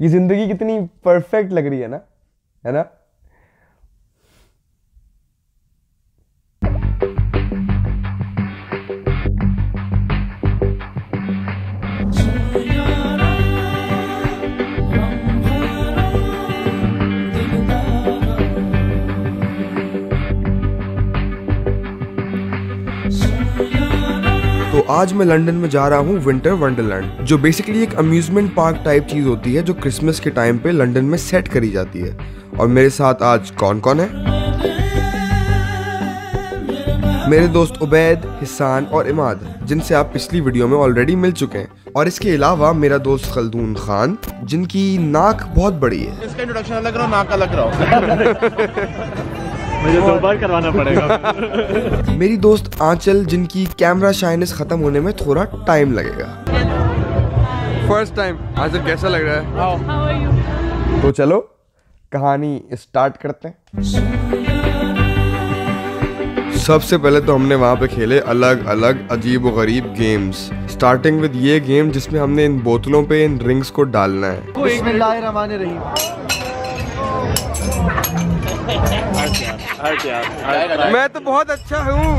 ये ज़िंदगी कितनी परफेक्ट लग रही है ना? है ना? आज मैं लंदन में जा रहा हूँ विंटर वंडरलैंड जो बेसिकली एक अम्यूजमेंट पार्क टाइप चीज़ होती है जो क्रिसमस के टाइम पे लंदन में सेट करी जाती है। और मेरे साथ आज कौन कौन है? मेरे दोस्त उबैद हिसान और इमाद जिनसे आप पिछली वीडियो में ऑलरेडी मिल चुके हैं। और इसके अलावा मेरा दोस्त खलदून खान जिनकी नाक बहुत बड़ी है। इसका इंट्रोडक्शन अलग रहा नाक अलग रहा। मुझे दो बार करवाना पड़ेगा। मेरी दोस्त आंचल जिनकी कैमरा शाइनेस खत्म होने में थोड़ा टाइम लगेगा। फ़र्स्ट टाइम आंचल कैसा लग रहा है? तो चलो कहानी स्टार्ट करते हैं। सबसे पहले तो हमने वहाँ पे खेले अलग अलग अजीब व गरीब गेम्स स्टार्टिंग विद ये गेम जिसमें हमने इन बोतलों पे इन रिंग्स को डालना है। मैं तो बहुत अच्छा हूँ।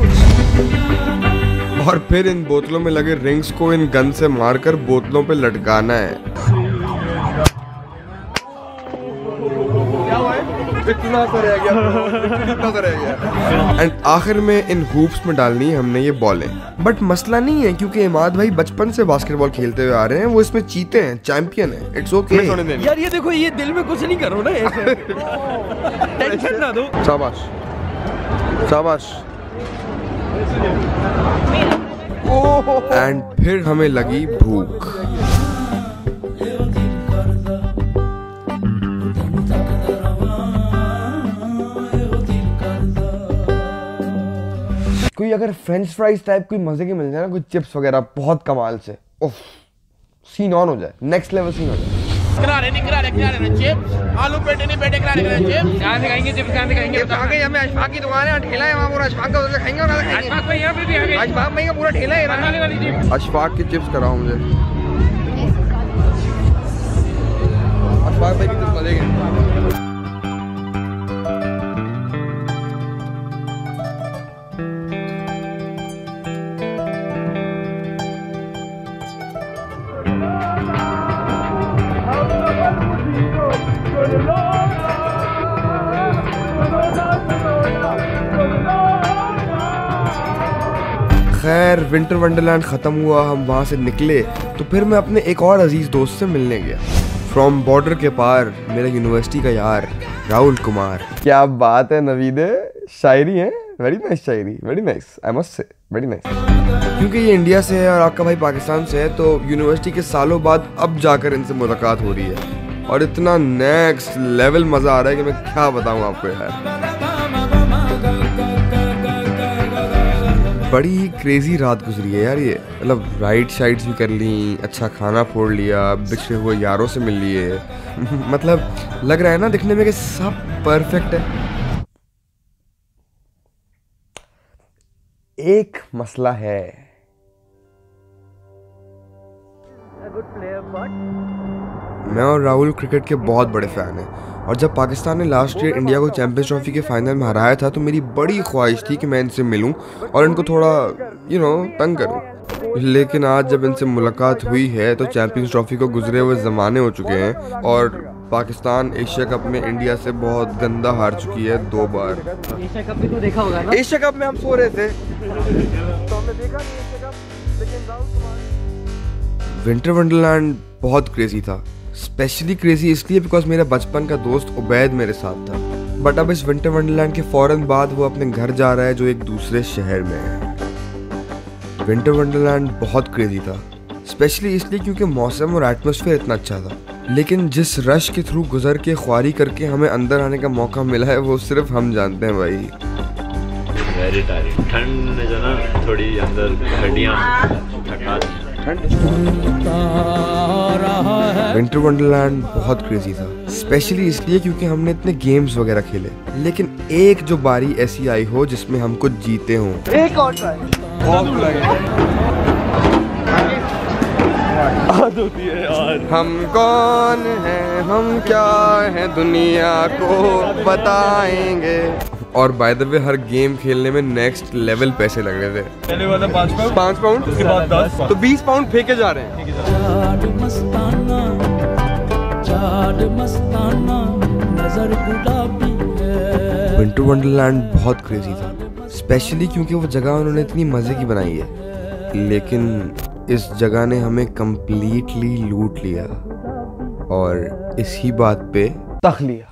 और फिर इन बोतलों में लगे रिंग्स को इन गन से मारकर बोतलों पे लटकाना है। इतना तो रह गया इतना तो रह गया. एंड आखिर में इन हूप्स में डालनी है हमने ये बॉलें बट मसला नहीं है क्योंकि इमाद भाई बचपन से बास्केटबॉल खेलते हुए आ रहे हैं वो इसमें जीते हैं चैंपियन है. It's okay okay. यार ये देखो ये दिल में कुछ नहीं करो ना ऐसे। टेंशन ना दो। शाबाश. शाबाश. एंड फिर हमें लगी भूख. कोई अगर फ्रेंच फ्राइज टाइप कोई मज़े के मिल जाए ना कोई चिप्स वगैरह बहुत कमाल से। उफ सीन ऑन हो जाए। नेक्स्ट लेवल सीन हो जाए। करारे नहीं करारे करारे चिप्स आलू पेटे नहीं पेटे करारे करारे चिप्स कहाँ से खाएँगे चिप्स कहाँ से खाएँगे आ गए हमें अशफाक की दुकान है ठेला है वहाँ पूरा। अशफाक का उधर खाएँगे और खाएँगे अशफाक भाई यहाँ पे भी आ गए। अशफाक भाई का पूरा ठेला है चिप्स अशफाक की चिप्स कराओ मुझे। अशफाक भाई की चिप्स मजेंगे खैर विंटर वंडरलैंड ख़त्म हुआ हम वहाँ से निकले तो फिर मैं अपने एक और अज़ीज़ दोस्त से मिलने गया। फ्रॉम बॉर्डर के पार मेरा यूनिवर्सिटी का यार राहुल कुमार। क्या बात है नवीदे। शायरी है। Very nice Shayari very nice I must say very nice क्योंकि ये इंडिया से है और आपका भाई पाकिस्तान से है तो यूनिवर्सिटी के सालों बाद अब जाकर इनसे मुलाकात हो रही है। और इतना नेक्स्ट लेवल मज़ा आ रहा है कि मैं क्या बताऊँ आपको यार। बड़ी क्रेजी रात गुजरी है यार ये। मतलब राइड शाइड्स भी कर ली अच्छा खाना फोड़ लिया बिछड़े हुए यारों से मिल लिए। मतलब लग रहा है ना दिखने में कि सब परफेक्ट है। एक मसला है। मैं और राहुल क्रिकेट के बहुत बड़े फ़ैन हैं। और जब पाकिस्तान ने लास्ट ईयर इंडिया को चैंपियंस ट्रॉफी के फाइनल में हराया था तो मेरी बड़ी ख्वाहिश थी कि मैं इनसे मिलूं और इनको थोड़ा यू नो तंग करूँ। लेकिन आज जब इनसे मुलाकात हुई है तो चैंपियंस ट्रॉफी को गुजरे हुए ज़माने हो चुके हैं और पाकिस्तान एशिया कप में इंडिया से बहुत गंदा हार चुकी है दो बार। एशिया कप भी तो देखा होगा ना? एशिया कप में हम सो रहे थे। तो हमने देखा नहीं एशिया कप लेकिन राहुल कुमार विंटर वंडरलैंड बहुत क्रेजी था। स्पेशली क्रेजी इसलिए बिकॉज़ मेरा बचपन का दोस्त उबैद मेरे साथ था। बट अब इस विंटर वंडरलैंड के फ़ौरन बाद वो अपने घर जा रहा है जो एक दूसरे शहर में है। विंटर वंडरलैंड बहुत क्रेजी था। स्पेशली इसलिए क्योंकि मौसम और एटमोसफेयर इतना अच्छा था। लेकिन जिस रश के थ्रू गुजर के, ख्वारी करके हमें अंदर आने का मौका मिला है, वो सिर्फ़ हम जानते हैं भाई। ठंड में जो ना, थोड़ी अंदर हड्डियाँ विंटर वंडरलैंड बहुत क्रेजी था स्पेशली इसलिए क्योंकि हमने इतने गेम्स वगैरह खेले। लेकिन एक जो बारी ऐसी आई हो जिसमें हम कुछ जीते हों। होती है हम कौन हैं हम क्या हैं दुनिया को बताएँगे। और बाय द वे हर गेम खेलने में नेक्स्ट लेवल पैसे लग रहे थे। पहले वाला पाँच पाउंड पाँच पाउंड उसके बाद दस तो बीस पाउंड फेंके जा रहे हैं। चाड मस्ताना चाड मस्ताना नज़र गुलाबी है। विंटर वंडरलैंड बहुत क्रेजी था। स्पेशली क्योंकि वो जगह उन्होंने इतनी मज़े की बनाई है। लेकिन इस जगह ने हमें कम्प्लीटली लूट लिया। और इसी बात पे तख लिया।